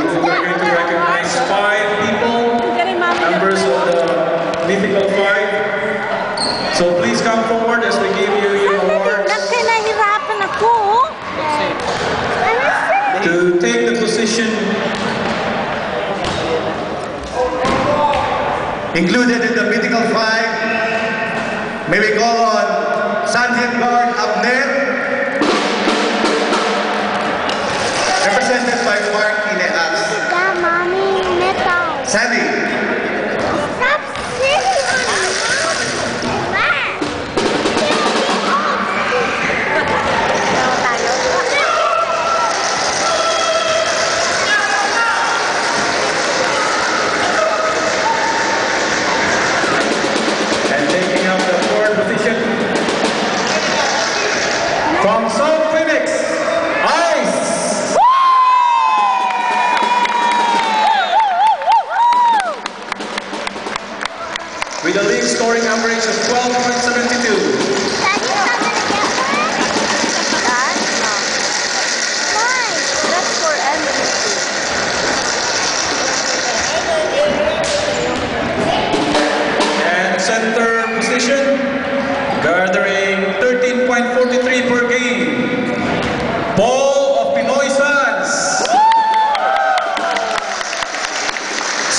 we were going to recognize five people, members of the mythical five. So please come forward as we give you your awards. To take the position included in the mythical five, may we call metal.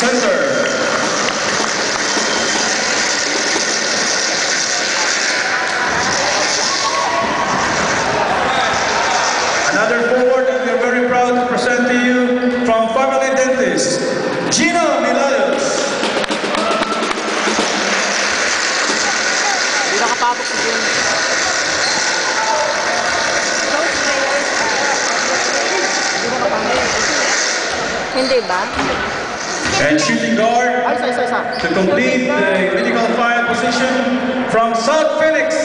Center. Another forward that we're very proud to present to you from Family Dentist, si Jhun. Hindi ba? And shooting guard to complete the mythical five position from South Phoenix.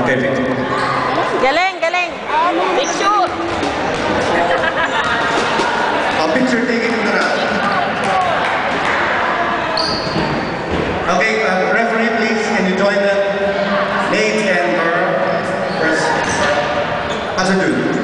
Okay, Victor. Galing, galing. Picture. a 社君